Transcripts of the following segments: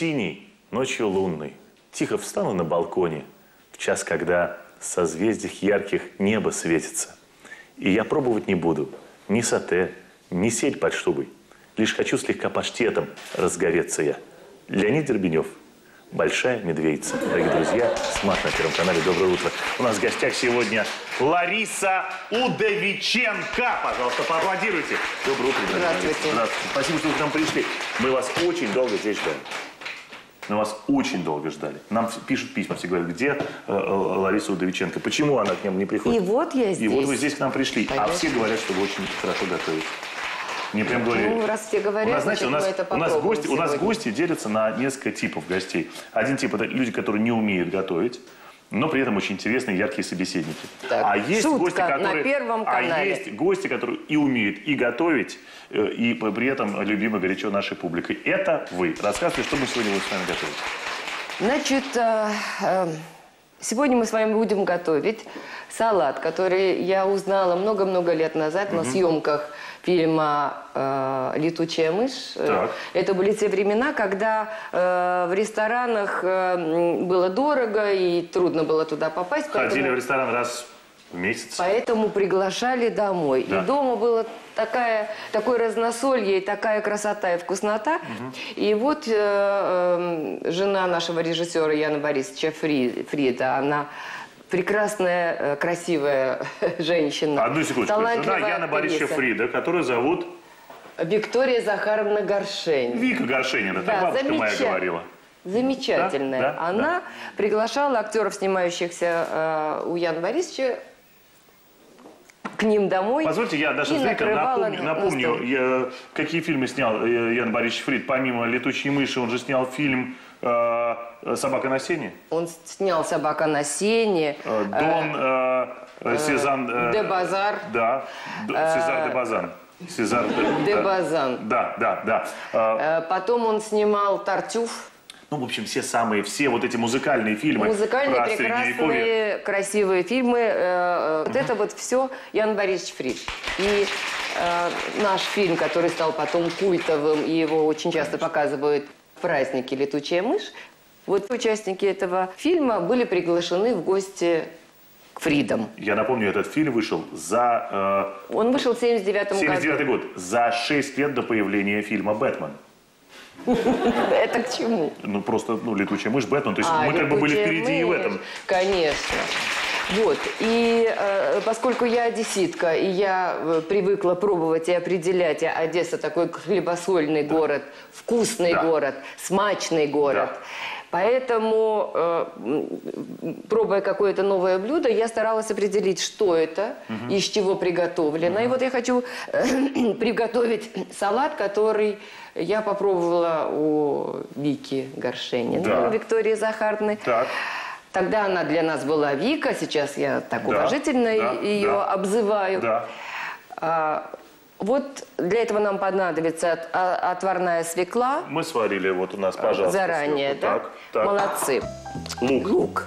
Синий, ночью лунный. Тихо встану на балконе в час, когда в созвездиях ярких небо светится. И я пробовать не буду ни сате, ни сель под шубой. Лишь хочу слегка паштетом разговеться я. Леонид Дербенев, Большая медведица. Дорогие друзья, смарт на Первом канале. Доброе утро. У нас в гостях сегодня Лариса Удовиченко. Пожалуйста, поаплодируйте. Доброе утро, дорогие Здравствуйте. Здравствуйте. Спасибо, что вы к нам пришли. Мы вас очень долго здесь ждали. Мы вас очень долго ждали. Нам пишут письма, все говорят, где э, э, Лариса Удовиченко? Почему она к нам не приходит? И вот я И вот здесь. вы здесь к нам пришли. А Конечно. все говорят, что вы очень хорошо готовите. Мне прям говорили. Ну, раз все говорят, у нас, знаете, у значит, нас, это у нас гости, у нас сегодня. гости делятся на несколько типов гостей. Один тип это люди, которые не умеют готовить, но при этом очень интересные, яркие собеседники. Так, а есть шутка гости, на которые, Первом а канале. есть гости, которые и умеют и готовить, э, и при этом любимы горячо нашей публикой. Это вы. Рассказывайте, что мы сегодня будем с вами готовить. Значит, э, э, сегодня мы с вами будем готовить салат, который я узнала много-много лет назад на съемках фильма э, «Летучая мышь». Э, Так. Это были те времена, когда э, в ресторанах э, было дорого и трудно было туда попасть. Ходили поэтому- в ресторан раз в месяц. Поэтому приглашали домой. Да. И дома было такая, такое разносолье, и такая красота и вкуснота. И вот э, э, жена нашего режиссера Яна Борисовича Фри- Фрида, она прекрасная, э, красивая женщина. Одну секундочку. Жена Яна Борисовича. Фрида, которую зовут Виктория Захаровна Горшень. Вика Горшенина. Да, бабушка моя замеча- говорила. Замечательная. Да, да, Она приглашала актеров, снимающихся э, у Яна Борисовича, к ним домой. Позвольте, я и зрителям напомню, на- на напомню я- какие фильмы снял э, Ян Борисович Фрид. Помимо «Летучей мыши» он же снял фильм э, «Собака на сене», Он снял «Собака на сене», э, «Дон», э, э, «Сезан». э, «Де Базар», Да, Сезар де Базан. Сезар де, «Де да. Базан». Да, да, да. Э, Э, Потом он снимал «Тартюф». Ну, в общем, все самые, все вот эти музыкальные фильмы Музыкальные, про прекрасные, красивые фильмы. Э, э, Вот это вот все Ян Борисович Фрид. И э, наш фильм, который стал потом культовым, и его очень часто показывают в празднике «Летучая мышь», вот участники этого фильма были приглашены в гости к Фридам. Я напомню, этот фильм вышел за Он вышел в 79 э, 79 году. год, за 6 лет до появления фильма «Бэтмен». Это к чему? Ну, просто, ну, «Летучая мышь», «Бэтмен». То есть А, мы как бы были «Летучая впереди и в мышь». этом. Конечно. Вот. И э, поскольку я одесситка, и я э, привыкла пробовать и определять, а Одесса такой хлебосольный город, вкусный Да. город, смачный город. Да. Поэтому, э, пробуя какое-то новое блюдо, я старалась определить, что это, из чего приготовлено. И вот я хочу э, приготовить салат, который я попробовала у Вики Горшениной, Да. у Виктории Захарной. Так. Тогда она для нас была Вика, сейчас я так Да, уважительно да, ее да. обзываю. Да. А, вот для этого нам понадобится от- а- отварная свекла. Мы сварили, вот у нас, пожалуйста. Заранее, сверху. да? Так, так. Молодцы. Лук, Лук.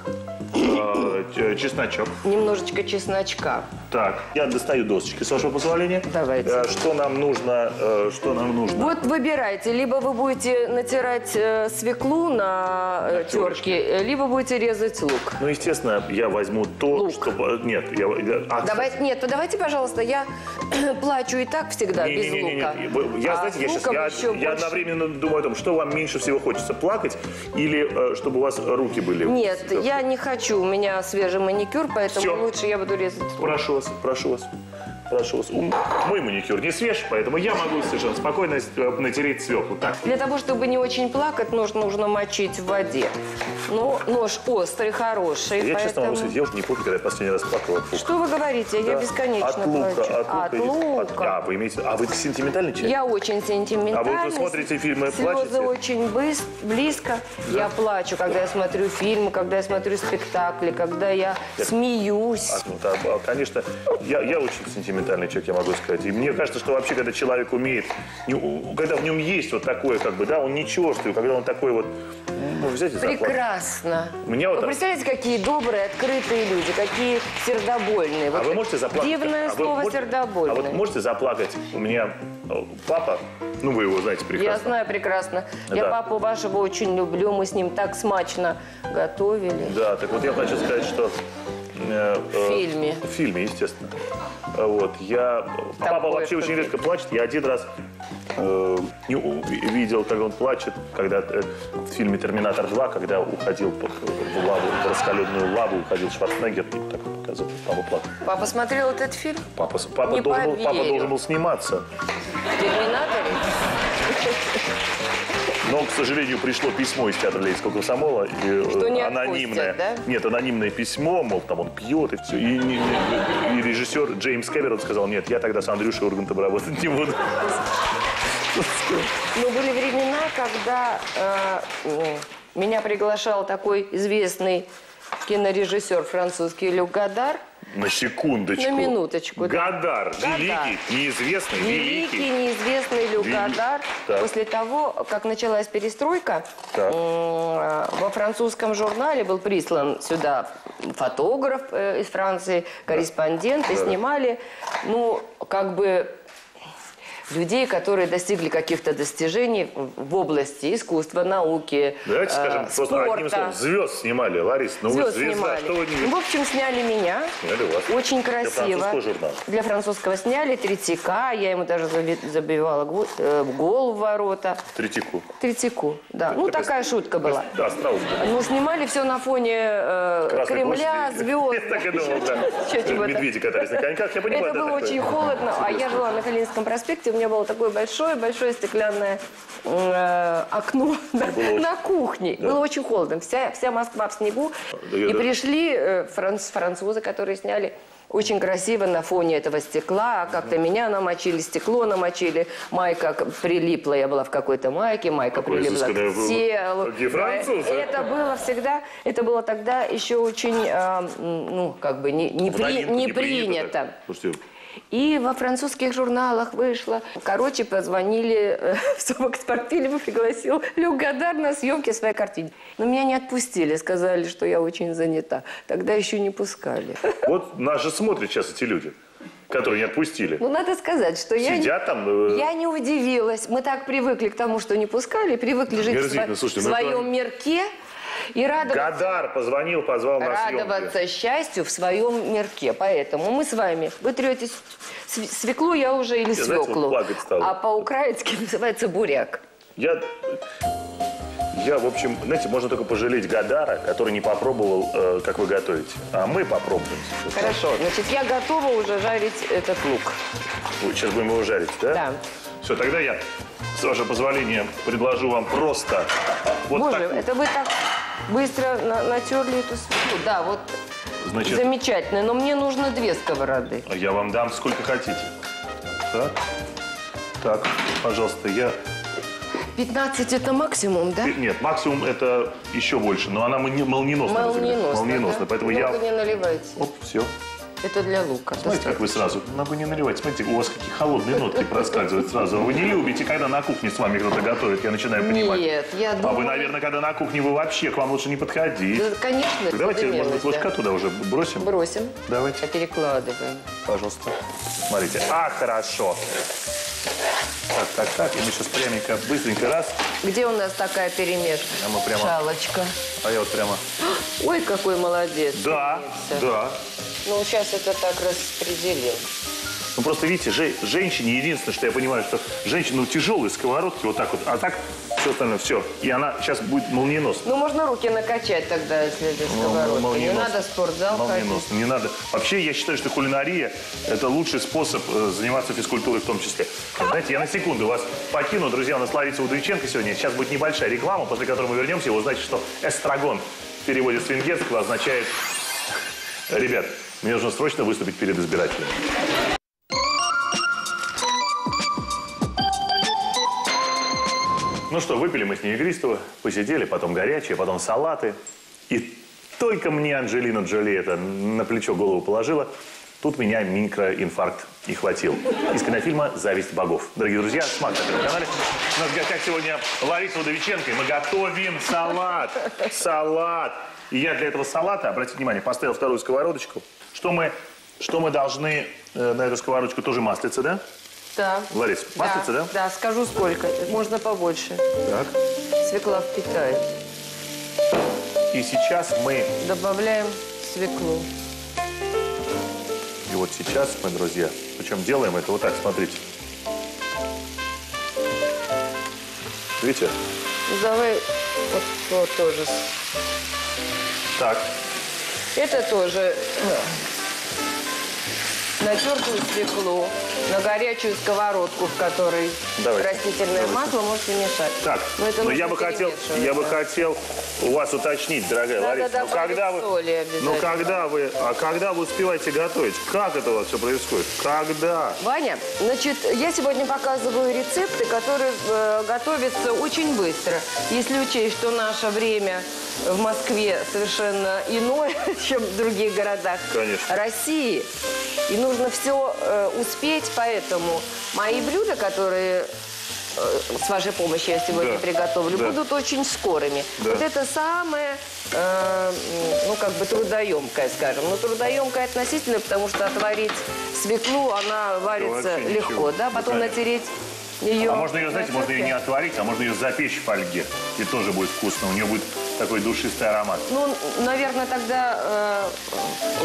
Э, чесночок. Немножечко чесночка. Так, я достаю досочки, с вашего позволения. Давайте. Э, Что нам нужно? э, Что нам нужно? Вот выбирайте, либо вы будете натирать э, свеклу на, На терке, либо будете резать лук. Ну, естественно, я возьму то, Лук. что... Нет, я... а, Давайте, нет, давайте, пожалуйста, я плачу и так всегда без Не-не-не-не. лука. Я, А знаете, я сейчас я, я больше. одновременно думаю о том, что вам меньше всего хочется, плакать или э, чтобы у вас руки были. Нет, я не хочу. У меня свежий маникюр, поэтому Всё. лучше я буду резать. Прошу вас, прошу вас. М, Мой маникюр не свеж, поэтому я могу совершенно спокойно э, натереть свеклу. Так, Для того, чтобы не очень плакать, нож нужно мочить в воде. Но нож острый, хороший, я честно поэтому... могу сказать, я уже не помню, когда я последний раз плакал от лука. Что вы говорите? Я Да. бесконечно от лука, плачу. От лука. От лука. А, вы имеете... А вы сентиментальный человек? Я очень сентиментальна. А вы вот смотрите фильмы, Слезы плачете? очень быс- близко. Я плачу, когда я смотрю фильмы, когда я смотрю спектакли, когда я смеюсь. А, ну, да, а, конечно, я, я очень сентиментальный сентиментальный человек, я могу сказать. И мне кажется, что вообще, когда человек умеет, когда в нем есть вот такое, как бы, да, он не чувствует, когда он такой вот, ну, взять и. Прекрасно. Меня вот вы представляете, какие добрые, открытые люди, какие сердобольные. А Вот вы можете заплакать? Дивное А слово можете- сердобольное. А вот можете заплакать? У меня э, папа, ну вы его знаете Я прекрасно. знаю прекрасно. Да. Я папу вашего очень люблю. Мы с ним так смачно готовили. Да, так вот я хочу сказать, что... э, В э, фильме. В фильме, естественно. А Вот, я... Папа Такое вообще очень редко плачет. Я один раз э, не видел, как он плачет, когда э, в фильме «Терминатор 2», когда уходил в лаву, в раскаленную лаву, уходил Шварценеггер, и так показывал, папа плакал. Папа смотрел этот фильм? Папа, папа, Не должен, был, папа должен был сниматься. В «Терминаторе»? Но, к сожалению, пришло письмо из театра Лейского комсомола. И, э, Что не анонимное. отпустят, да? Нет, анонимное письмо, мол, там он пьет и все. И, не- и режиссер Джеймс Кэмерон сказал, нет, я тогда с Андрюшей Ургантом работать не буду. Но были времена, когда э, меня приглашал такой известный кинорежиссер французский Люк Гадар. На секундочку. На минуточку, да. Гадар, Гадар. великий, неизвестный, Великий, великий. неизвестный Люк Великий. Гадар. Так. После того, как началась перестройка, Так. э, во французском журнале был прислан сюда фотограф э, из Франции, корреспондент, и снимали, ну, как бы людей, которые достигли каких-то достижений в области искусства, науки, Давайте э, скажем просто одним спорта. словом. Звезд снимали, Ларис. Ну вы Звезд звезда, снимали. что вы не В общем, сняли меня. Сняли вас. Очень Для красиво. французского журнала. Для французского сняли Третьяка. Я ему даже заби- забивала гво- э, гол в ворота. Третьяку. Третьяку, да. Ну, Это такая шутка была. Да, Страус. был. Ну, снимали все на фоне э, Кремля, площади. звезд. Я так и думал, да. Медведи катались на коньках, я понимаю. Это было очень холодно, а я жила на Калининском проспекте, у меня было такое большое-большое стеклянное э, окно на, на кухне. Было очень холодно, вся, вся Москва в снегу. Да И да- пришли э, франц- французы, которые сняли очень красиво на фоне этого стекла. Как-то меня намочили, стекло намочили. Майка прилипла, я была в какой-то майке, майка Какое прилипла к телу. Какие французы. Это было всегда, это было тогда еще очень, э, ну, как бы не, не, при- не не принято принято. Слушайте, И во французских журналах вышло. Короче, позвонили э, в Собокспортфильм, пригласил Люк Гадар на съемки своей картины. Но меня не отпустили, сказали, что я очень занята. Тогда еще не пускали. Вот нас же смотрят сейчас эти люди, которые не отпустили. Ну, надо сказать, что я, Сидят там... э, я не удивилась. Мы так привыкли к тому, что не пускали, привыкли жить в, сво- слушайте, в ну это- своем мирке и радоваться. Гадар позвонил, позвал на съемки. радоваться счастью в своем мирке. Поэтому мы с вами, вы трете св- свеклу, я уже или знаете, вот свеклу. плакать стала. а по-украински называется буряк. Я, я, в общем, знаете, можно только пожалеть Гадара, который не попробовал, э, как вы готовите. А мы попробуем сейчас. Хорошо, значит, я готова уже жарить этот лук. Вот Сейчас будем его жарить, да? Да. Все, тогда я, с вашего позволения, предложу вам просто вот Боже, так. это вы так быстро на- натерли эту свеклу. Да, вот Значит, замечательно. Но мне нужно две сковороды. я вам дам сколько хотите. Так. Так, пожалуйста, я... 15 это максимум, да? Нет, максимум это еще больше, но она молни- молниеносно. Молниеносно. Молниеносно, да? поэтому Много я... не наливайте. Оп, все. Это для лука. Смотрите, как вы сразу, надо бы не наливать. Смотрите, у вас какие холодные нотки проскальзывают сразу. Вы не любите, когда на кухне с вами кто-то готовит, я начинаю понимать. Нет, я А думаю... вы, наверное, когда на кухне, вы вообще, к вам лучше не подходить. Да, конечно, Давайте, может быть, ложка да. туда уже бросим? Бросим. Давайте, А перекладываем. пожалуйста. Смотрите. А, хорошо. Так, так, так. И мы сейчас пряменько, быстренько раз. Где у нас такая перемешка? А прямо- Шалочка. А я вот прямо... Ой, какой молодец. Да, да. Ну, сейчас это так распределим. Ну просто видите, же- женщине единственное, что я понимаю, что женщина, ну тяжелые сковородки вот так вот, а так все остальное все. И она сейчас будет молниеносно. Ну, можно руки накачать тогда, если это сковородка. Не надо спортзал ходить. Молниеносно, не надо. Вообще, я считаю, что кулинария – это лучший способ э, заниматься физкультурой в том числе. Знаете, я на секунду вас покину. Друзья, у нас Лариса Удовиченко сегодня. Сейчас будет небольшая реклама, после которой мы вернемся. Вы знаете, что эстрагон в переводе с венгерского означает «Ребят, мне нужно срочно выступить перед избирателями». Ну что, выпили мы с ней игристого, посидели, потом горячее, потом салаты. И только мне Анджелина Джоли это на плечо голову положила, Тут меня микроинфаркт и хватил. Из кинофильма «Зависть богов». Дорогие друзья, смак на канале. У нас в гостях сегодня Лариса Удовиченко, и мы готовим салат. Салат. И я для этого салата, обратите внимание, поставил вторую сковородочку. Что мы, что мы должны э, на эту сковородочку тоже маслица, да? Да. Ларис, маслица, да? Да, скажу сколько. Можно побольше. Так. Свекла впитает. И сейчас мы, Добавляем свеклу. и вот сейчас мы, друзья, причем делаем это вот так, смотрите. Видите? Давай вот, вот тоже. Так. Это тоже э, натертую свеклу на горячую сковородку, в которой Давайте, растительное давайте. масло можете мешать. Так, Но это но я бы хотел, я бы хотел у вас уточнить, дорогая Надо Лариса, ну добавить когда вы, ну когда вы, а когда вы успеваете готовить? Как это у вас все происходит? Когда? Ваня, значит, я сегодня показываю рецепты, которые э, готовятся очень быстро. Если учесть, что наше время в Москве совершенно иное, чем в других городах Конечно. России, и нужно все успеть, поэтому мои блюда, которые э, с вашей помощью я сегодня Да, приготовлю, да. будут очень скорыми. Да. Вот это самое, э, ну, как бы трудоемкое, скажем. Ну, трудоемкое относительно, потому что отварить свеклу, она варится вообще легко, ничего. да? Потом Конечно. натереть ее... А можно ее, знаете, на можно ее не отварить, а можно ее запечь в фольге. И тоже будет вкусно. У нее будет такой душистый аромат. Ну, наверное, тогда э,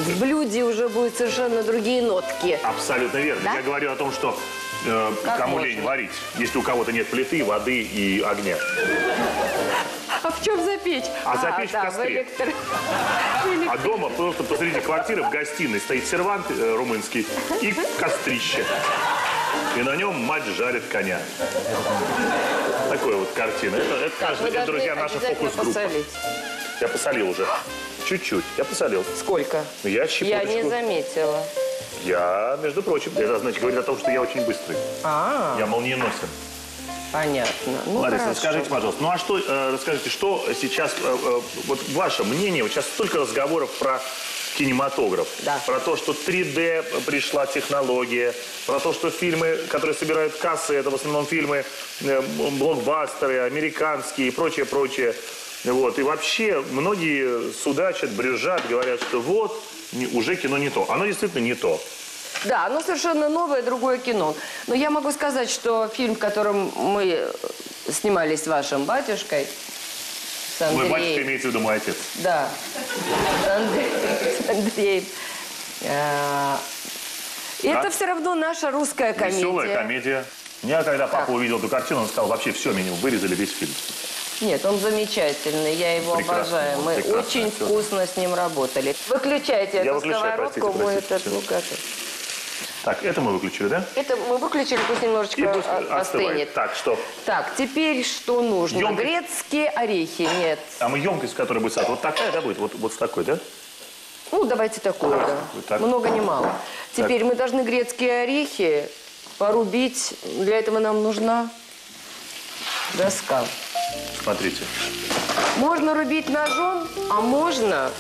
в блюде уже будут совершенно другие нотки. Абсолютно верно. Да? Я говорю о том, что э, Как кому можно? лень варить, если у кого-то нет плиты, воды и огня. А в чем запечь? А запечь в да, костре. электро- А дома просто посреди квартиры в гостиной стоит сервант э, румынский и кострище. И на нем мать жарит коня. Такая вот картина. Это, это, Вы это, друзья, наша фокус-группа. Я посолил уже. Чуть-чуть. Я посолил. Сколько? Я Я щепоточку. не заметила. Я, между прочим, это значит говорит о том, что я очень быстрый. А, Я молниеносен. понятно. Ну, Лариса, хорошо. расскажите, пожалуйста, ну а что, э, расскажите, что сейчас, э, э, вот ваше мнение, вот сейчас столько разговоров про кинематограф, Да. про то, что 3D пришла технология, про то, что фильмы, которые собирают кассы, это в основном фильмы э, блокбастеры, американские и прочее, прочее. Вот. И вообще многие судачат, брюзжат, говорят, что вот, не- уже кино не то. Оно действительно не то. Да, оно совершенно новое, другое кино. Но я могу сказать, что фильм, в котором мы э, снимались с вашим батюшкой, с Мой батюшка имеется в виду мой отец. Да, с Андре- с Андреем. э, Это все равно наша русская комедия. Веселая комедия. Я когда папа Так. увидел эту картину, он сказал, вообще все, меня вырезали весь фильм. Нет, он замечательный, я его Прекрасно, обожаю. Мы очень всё. вкусно с ним работали. Выключайте Я эту выключаю, сковородку, простите, простите, лук готов. Так, это мы выключили, да? Это мы выключили, пусть немножечко И пусть о- остывает. остынет. Так, что? Так, теперь что нужно? Ёмкость. Грецкие орехи, нет. А мы емкость, в которой будет сад, вот такая, да, будет? Вот, вот с такой, да? Ну, давайте такую, да. Так. Много не мало. Теперь мы должны грецкие орехи порубить. Для этого нам нужна доска. Смотрите. Можно рубить ножом, а можно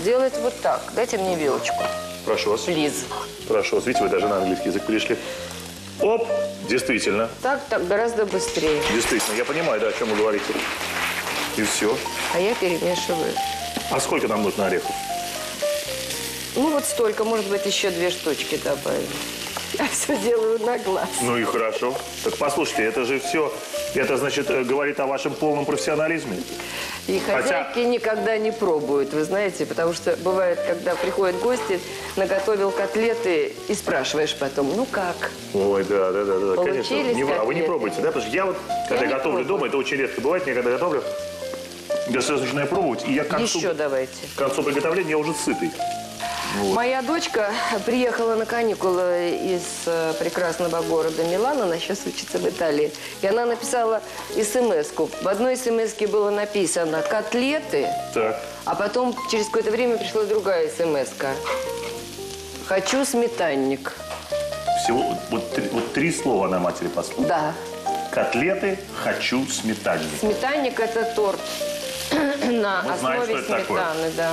делать вот так. Дайте мне вилочку, Прошу вас. плиз. Прошу вас. Видите, вы даже на английский язык перешли. Оп! Действительно. Так, так, гораздо быстрее. Действительно. Я понимаю, да, о чем вы говорите. И все. А я перемешиваю. А сколько нам нужно орехов? Ну, вот столько, может быть, еще две штучки добавим. Я все делаю на глаз. Ну и хорошо. Так послушайте, это же все, это значит, э, говорит о вашем полном профессионализме. И Хотя- хозяйки никогда не пробуют, вы знаете, потому что бывает, когда приходят гости, наготовил котлеты и спрашиваешь потом, ну как? Ой, да, да, да, да, конечно. Не вы- а вы не котлеты? пробуете, да? Потому что я вот, когда не готовлю пробую. дома, это очень редко бывает, я когда готовлю, я сразу начинаю пробовать, и я к концу, Еще давайте. к концу приготовления я уже сытый. Моя дочка приехала на каникулы из э, прекрасного города Милана, она сейчас учится в Италии, и она написала смс-ку. В одной смс было написано «котлеты», Так. а потом через какое-то время пришла другая смс -ка. «Хочу сметанник». Всего вот три, вот три слова на матери послала. Да, Котлеты хочу сметанник. сметанник – это торт на Вот знаешь, основе что это такое? сметаны, да.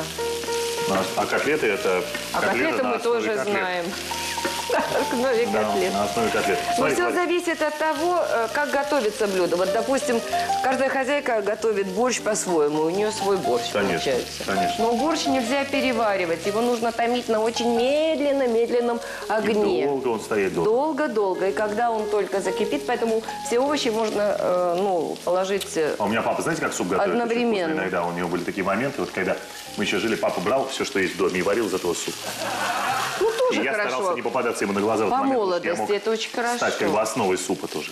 А котлеты это... А котлеты на мы тоже котлет. знаем. На основе Да, котлет. на основе котлет. Но все зависит от того, э, как готовится блюдо. Вот, допустим, каждая хозяйка готовит борщ по-своему, у нее свой борщ Конечно, получается. конечно. Но борщ нельзя переваривать, его нужно томить на очень медленно-медленном И огне. долго он стоит долго. Долго-долго. И когда он только закипит, поэтому все овощи можно э, ну, положить... э, А у меня папа, знаете, как суп готовит? Одновременно. Иногда у него были такие моменты, вот когда мы еще жили, папа брал все, что есть в доме, и варил из этого суп. Ну, тоже и я хорошо. старался не попадаться ему на глаза. По момент, молодости мог это очень хорошо. Стать как бы основой супа тоже.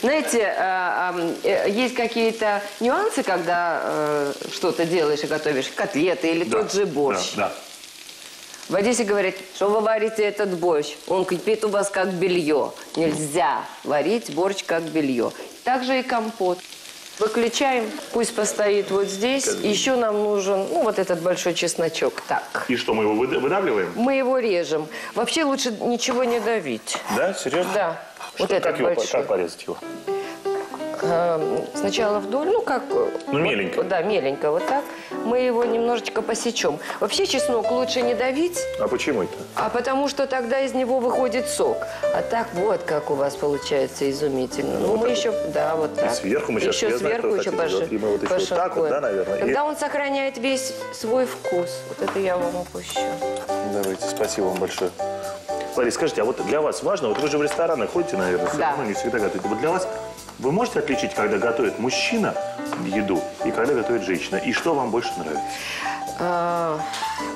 Знаете, э, э, есть какие-то нюансы, когда э, что-то делаешь и готовишь, котлеты или Да, тот же борщ. Да, В Одессе говорят, что вы варите этот борщ, он кипит у вас как белье. Нельзя варить борщ как белье. Также и компот. Выключаем, пусть постоит вот здесь. Еще нам нужен, ну, вот этот большой чесночок. Так. И что, мы его выда- выдавливаем? Мы его режем. Вообще лучше ничего не давить. Да, серьезно? Да. Вот Что- этот как, его, по- большой. как порезать его? Э, Сначала вдоль, ну как... Ну, меленько. вот, Да, меленько, вот так. Мы его немножечко посечем. Вообще чеснок лучше не давить, А почему это? а потому что тогда из него выходит сок. А так вот как у вас получается изумительно. Ну, мы еще, да, вот так. сверху мы сейчас еще сверху еще поши- И мы вот еще вот так вот, да, наверное, и- Тогда он сохраняет весь свой вкус. Вот это я вам упущу. Давайте, спасибо вам большое. Ларис, скажите, а вот для вас важно, вот вы же в рестораны ходите, наверное, все Да. равно не всегда готовите. Вот для вас вы можете отличить, когда готовит мужчина еду и когда готовит женщина? И что вам больше нравится? А,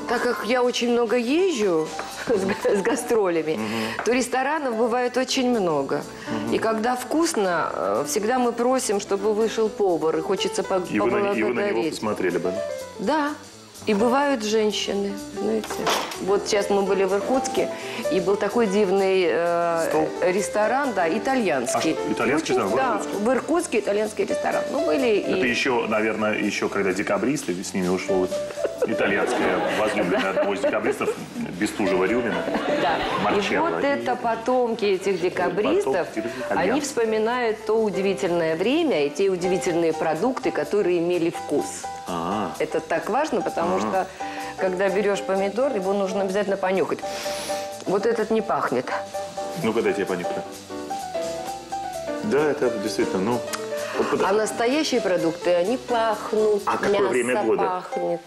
так как я очень много езжу с, га- с гастролями, то ресторанов бывает очень много. И когда вкусно, э, всегда мы просим, чтобы вышел повар, и хочется по- И вы, на, и вы на него поблагодарить. посмотрели бы? Да. И бывают женщины, знаете. Вот сейчас мы были в Иркутске, и был такой дивный э, Стол? ресторан, да, итальянский. А итальянский Очень- ресторан в Да, Иркутске? в Иркутске итальянский ресторан. Мы были и... Это еще, наверное, еще когда декабристы, с ними ушел итальянская возлюбленная одного из декабристов, Бестужева-Рюмина. Да. И Марчелло. вот это потомки этих декабристов, Потомки они вспоминают то удивительное время и те удивительные продукты, которые имели вкус. А, Это так важно, потому что когда берешь помидор, его нужно обязательно понюхать. Вот этот не пахнет. ну-ка дайте я понюхаю. Да, это действительно, ну... вот. А настоящие продукты, они пахнут. А какое мясо время года? пахнет.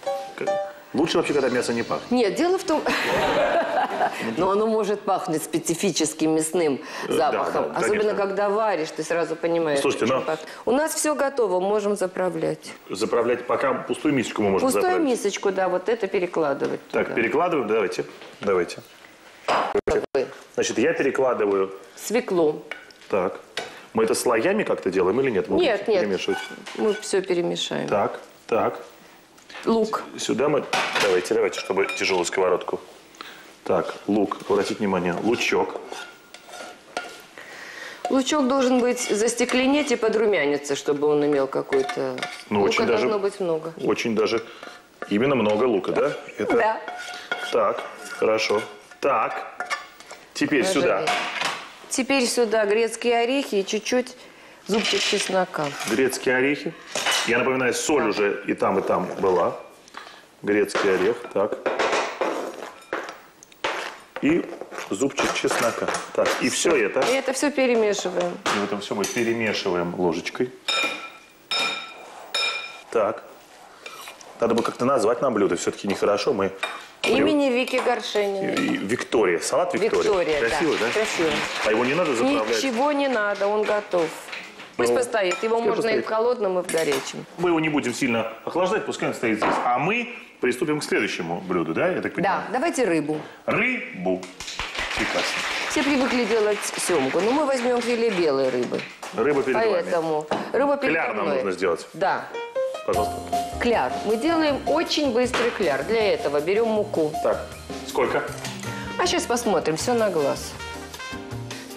Лучше вообще, когда мясо не пахнет. Нет, дело в том, но оно может пахнуть специфическим мясным запахом. Э, да, Особенно, когда варишь, ты сразу понимаешь. Слушайте, но-. У нас все готово, можем заправлять. Заправлять пока пустую мисочку мы можем Пустую заправить. мисочку, да, вот это перекладывать. Так, перекладываем, давайте. Давайте. Значит, я перекладываю. Свеклу. Так. Мы это слоями как-то делаем или нет? Нет, нет. Перемешивать. Мы все перемешаем. Так, так. Лук. Сюда мы... Давайте, давайте, чтобы тяжелую сковородку. Так, лук. Обратите внимание. Лучок. Лучок должен быть застекленеть и подрумяниться, чтобы он имел какой-то... Ну, Лука очень даже- должно быть много. Очень даже... Именно много лука, да? Это... Да. Так, хорошо. Так. Теперь сюда. Положили. Теперь сюда грецкие орехи и чуть-чуть зубчик чеснока. Грецкие орехи. Я напоминаю, соль уже и там, и там была. Грецкий орех, так. И зубчик чеснока. Так, и все это, И это все перемешиваем. и в этом все мы перемешиваем ложечкой. Так. Надо бы как-то назвать нам блюдо, все-таки нехорошо. Мы Имени Вики Горшениной. И- Виктория. Салат Виктория. Виктория, Красиво, да? Красиво. А его не надо заправлять? Ничего не надо, он готов. Пусть Ну, постоит. Его можно и постоит. в холодном, и в горячем. Мы его не будем сильно охлаждать, пускай он стоит здесь. А мы приступим к следующему блюду, да? Я так понимаю? Да, давайте рыбу. Рыбу. Прекрасно. Все привыкли делать семгу, но мы возьмем филе белой рыбы. Рыба перед вами. Поэтому рыба передо Кляр нам мной. нужно сделать. Да, Пожалуйста. кляр. Мы делаем очень быстрый кляр. Для этого берем муку. Так, сколько? А сейчас посмотрим, все на глаз.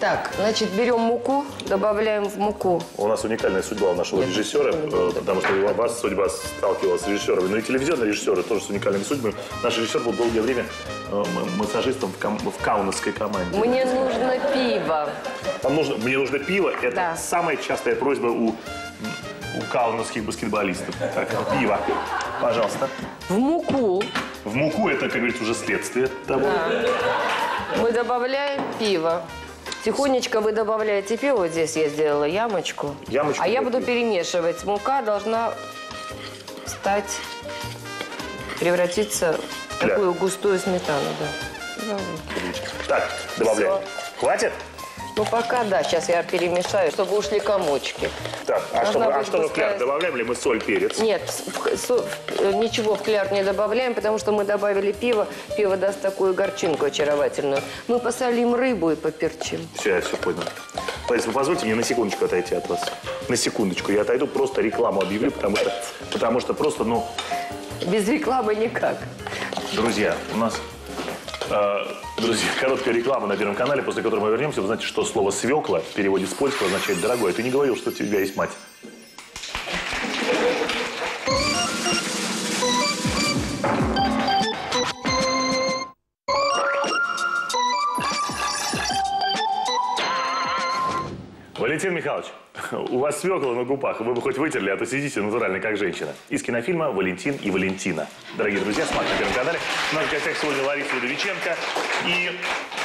Так, значит, берем муку, добавляем в муку. У нас уникальная судьба у нашего Нет, режиссера, э, потому что у вас судьба сталкивалась с режиссерами. Ну и телевизионные режиссеры тоже с уникальными судьбами. Наш режиссер был долгое время э, массажистом в, кам- в каунасской команде. Мне нужно пиво. Нам нужно, мне нужно пиво. Это Да. самая частая просьба у у каунасских баскетболистов. Так, пиво, пожалуйста. В муку В муку это, как говорится, уже следствие того. мы добавляем пиво. Тихонечко вы добавляете пиво. Вот здесь я сделала ямочку. Ямочку А я буду перемешивать. Мука должна стать, превратиться в такую густую сметану. Да. Так, добавляем. Всё. Хватит? Ну, пока да. Сейчас я перемешаю, чтобы ушли комочки. Так, а Должна что, а что мы в кляр? Добавляем ли мы соль, перец? Нет, ничего в кляр не добавляем, потому что мы добавили пиво. Пиво даст такую горчинку очаровательную. Мы посолим рыбу и поперчим. Все, я все понял. Лариса, вы позвольте мне на секундочку отойти от вас. На секундочку. Я отойду, просто рекламу объявлю, потому что, потому что просто, ну, Без рекламы никак. друзья, у нас, друзья, короткая реклама на Первом канале, после которой мы вернемся. Вы знаете, что слово «свекла» в переводе с польского означает «дорогой». Ты не говорил, что у тебя есть мать. Валентин Михайлович, у вас свекла на губах, вы бы хоть вытерли, а то сидите натурально, как женщина. Из кинофильма «Валентин и Валентина». Дорогие друзья, смотрите на Первом канале. У нас в гостях сегодня Лариса Удовиченко. И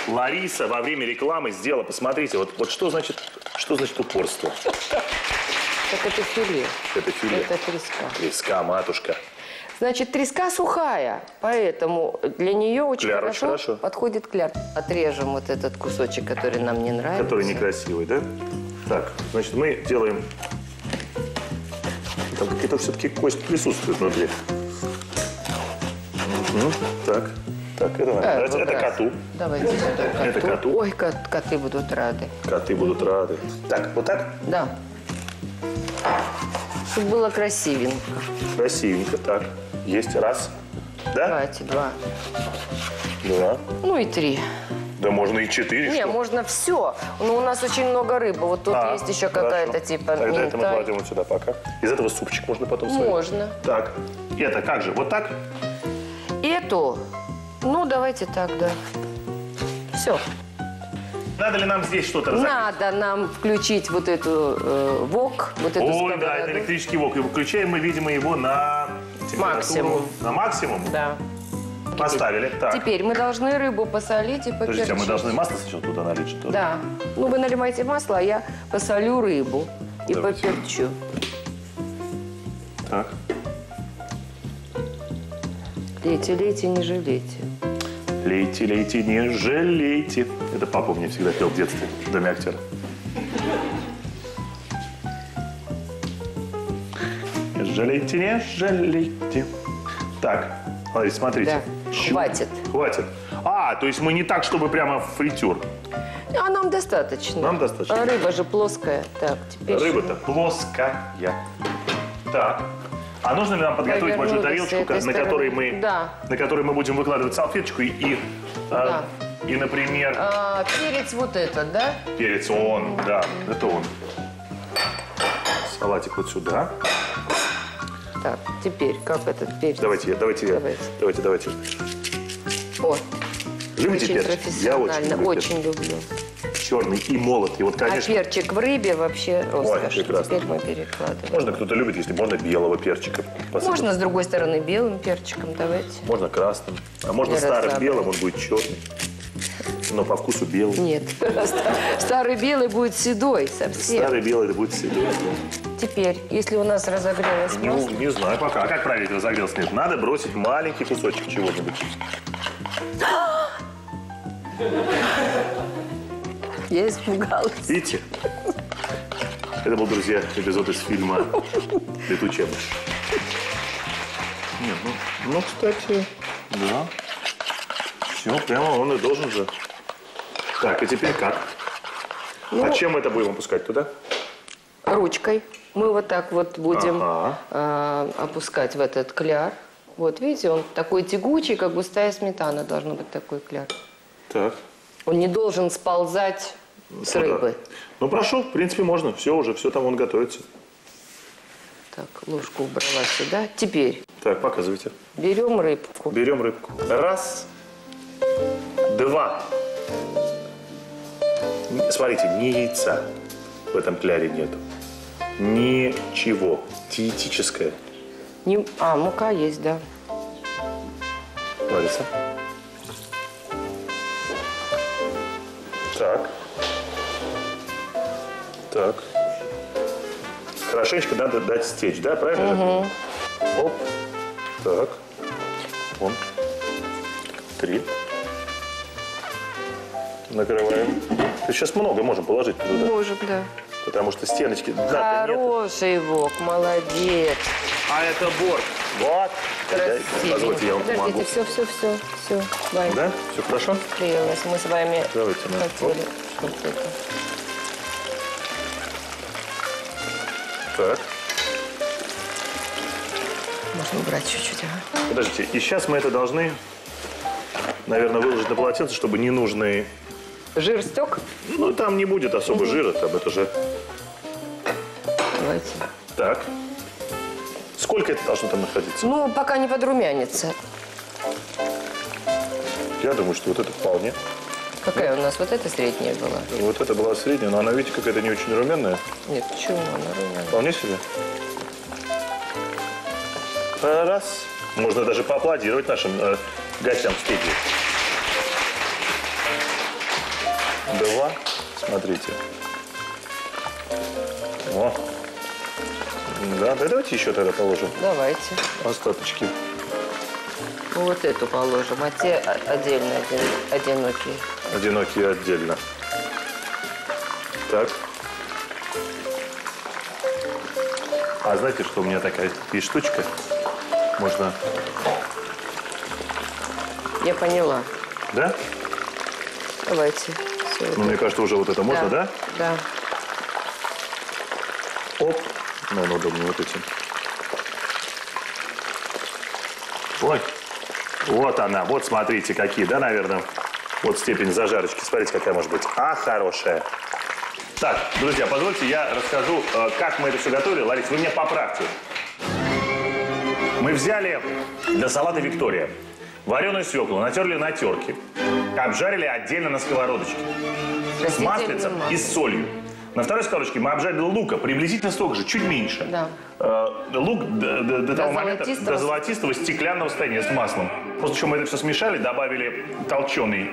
Лариса во время рекламы сделала, посмотрите, вот, вот что, значит, что значит упорство? Так это филе. Это филе. Это треска. Треска, матушка. Значит, треска сухая, поэтому для нее очень Кляр очень хорошо, хорошо. подходит кляр. Отрежем вот этот кусочек, который нам не нравится. Который некрасивый, да? Так, значит, мы делаем... Там какие-то все-таки кость присутствует внутри. Мгм, Так, так, это, Э, нравится. это коту. Давайте сюда коту. Это коту. Ой, кот- коты будут рады. Коты будут рады. Так, вот так? Да. Чтобы было красивенько. Красивенько, так. Есть раз. Да? Давайте два. Два. Ну и три. Да можно и четыре. Не, что? можно все. Но у нас очень много рыбы. Вот тут А, есть еще какая-то типа Тогда это мы кладем вот сюда пока. Из этого супчик можно потом сварить. Можно. Так. Это как же? Вот так? Эту, ну давайте так, да. Все. Надо ли нам здесь что-то разогреть? Надо нам включить вот эту э, вок, вот эту Ой, да, это сковороду. электрический вок. И выключаем мы, видимо, его на Максимум. На максимум? Да. Поставили. Так. Теперь мы должны рыбу посолить и поперчить. Подождите, а мы должны масло сначала туда налить, что ли? Да. Ну, вы наливаете масло, а я посолю рыбу и Давайте. поперчу. Так. Лейте, лейте, не жалейте. Лейте, лейте, не жалейте. Это папа мне всегда пел в детстве в доме актера. Не жалейте, не жалейте. Так, Лариса, смотрите. Да, Хватит. Хватит. А, то есть мы не так, чтобы прямо фритюр. А нам достаточно. Нам достаточно. А рыба же плоская. Так, теперь... Рыба-то плоская. Так. А нужно ли нам подготовить большую тарелочку, на которой, стороны. мы, Да. на которой мы будем выкладывать салфеточку и, и, Да. э, и например, А, перец вот этот, да? перец, он, да, это он. Салатик вот сюда. Так, теперь как этот перец? Давайте, я- давайте, я- Давайте. давайте, давайте. О, Любите очень перчик? Я очень профессионально, люблю очень, люблю. Черный и молотый. Вот, А конечно, перчик в рыбе вообще роскошь. прекрасно. Теперь мы перекладываем. можно кто-то любит, если можно белого перчика. посыпать. Можно с другой стороны белым перчиком, давайте. Можно красным. А можно Для старым разнообразия. белым, он будет черный. Но по вкусу белый. Нет, старый белый будет седой совсем. Старый белый это будет седой. Теперь, если у нас разогрелось Ну, масло, не знаю пока. А как проверить, разогрелся? Нет, надо бросить маленький кусочек чего-нибудь. я испугалась. Видите? Это был, друзья, эпизод из фильма «Летучая мышь». Нет, ну, ну, кстати, да. Все, прямо он и должен же. Так, и теперь как? а чем мы это будем опускать туда? Ручкой мы вот так вот будем Ага. э, опускать в этот кляр. Вот, видите, он такой тягучий, как густая сметана должно быть такой кляр. Так. Он не должен сползать с Ну да. рыбы. Ну, прошу, в принципе, можно. Все уже, все там он готовится. Так, ложку убрала сюда. Теперь Так, показывайте. берем рыбку. Берем рыбку. Раз, два. Смотрите, ни яйца в этом кляре нету. Ничего. Диетическое. Не- А, мука есть, да. Лариса. Так. Так. Хорошенечко надо дать стечь, да? Правильно? Оп. Так. Вон. Три. Накрываем. То сейчас много можем положить туда, Можем, да. Потому что стеночки... нет. Хороший Вок, молодец. А это борт. Вот. Позвольте, я вам помогу. Подождите, все, все, все, все, Вань, Да? Все хорошо? клеилась. Мы с вами Давайте, на. хотели, это... Так. Можно убрать чуть-чуть, ага. Подождите, и сейчас мы это должны, наверное, выложить на полотенце, чтобы ненужные... Жир стек? Ну, там не будет особо жира, там это же... Давайте. Так. Сколько это должно там находиться? Ну, пока не подрумянится. Я думаю, что вот это вполне. Какая у нас вот эта средняя была? Вот это была средняя, но она, видите, какая-то не очень румяная. Нет, почему она румяная? Вполне себе. Раз. Можно даже поаплодировать нашим э, гостям в студии. Два. Смотрите. О. Да, да, давайте еще тогда положим Давайте. остаточки. Вот эту положим, а те отдельно один- одинокие. Одинокие отдельно. Так. А знаете, что у меня такая есть штучка? Можно, Я поняла. да? Давайте. Ну, мне кажется, уже вот это можно, да? Да. Оп. Наверное, удобнее вот этим. Ой. Вот она. Вот смотрите, какие, да, наверное? Вот степень зажарочки. Смотрите, какая может быть. А, хорошая. Так, друзья, позвольте, я расскажу, э, как мы это все готовили. Лариса, вы меня поправьте. Мы взяли для салата Виктория вареную свеклу, натерли на терке, обжарили отдельно на сковородочке с маслицем и с солью. На второй сковородочке мы обжарили лука, приблизительно столько же, чуть меньше. Да. Э, лук до, до- до того момента, золотистого. до золотистого стеклянного состояния с маслом. После чего мы это все смешали, добавили толченый,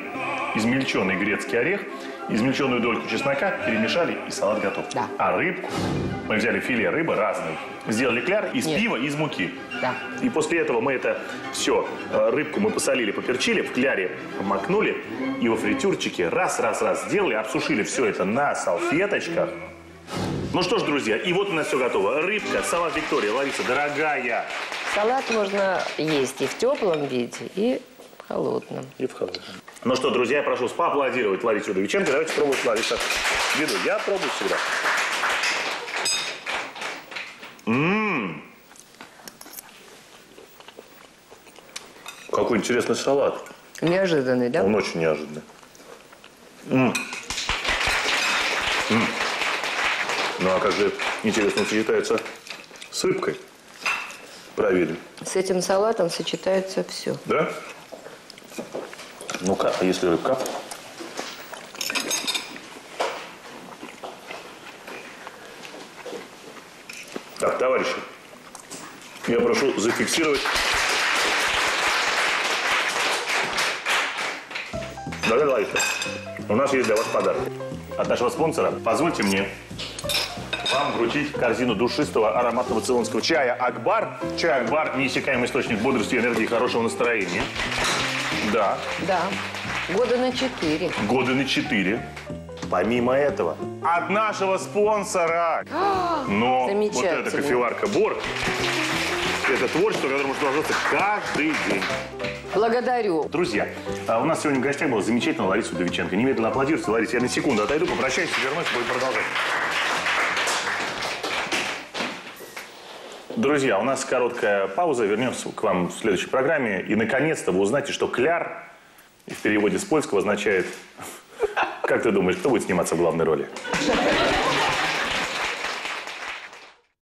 измельченный грецкий орех, измельченную дольку чеснока, перемешали, и салат готов. Да. А рыбку, мы взяли филе рыбы разной, сделали кляр из Нет. пива из муки. Да. И после этого мы это все, рыбку мы посолили, поперчили, в кляре макнули и во фритюрчике раз-раз-раз сделали, обсушили все это на салфеточках. Ну что ж, друзья, и вот у нас все готово. Рыбка, салат Виктория, Лариса, дорогая. Салат можно есть и в теплом виде, и холодном. И в холодном. Ну что, друзья, я прошу вас поаплодировать Ларисе Удовиченко. Давайте пробовать, Лариса. Веду. Я пробую всегда. Ммм. Какой интересный салат. Неожиданный, да? Он очень неожиданный. М. М. Ну а как же интересно сочетается с рыбкой? Проверим. С этим салатом сочетается все. Да? Ну-ка, а если рыбка? Так, товарищи, я прошу зафиксировать. Дорогая Лариса, у нас есть для вас подарок. От нашего спонсора позвольте мне вам вручить корзину душистого ароматного цейлонского чая «Акбар». Чай «Акбар» – неиссякаемый источник бодрости, энергии и хорошего настроения. Да, Да. Года на четыре. годы на четыре. Помимо этого, от нашего спонсора. Но вот эта кофеварка Бор, это творчество, которое может продолжаться каждый день. Благодарю. Друзья, а у нас сегодня в гостях была замечательная Лариса Удовиченко. Немедленно аплодируйте. Лариса, я на секунду отойду, попрощаюсь, вернусь, будем продолжать. Друзья, у нас короткая пауза. Вернемся к вам в следующей программе. И, наконец-то, вы узнаете, что кляр в переводе с польского означает... Как ты думаешь, кто будет сниматься в главной роли?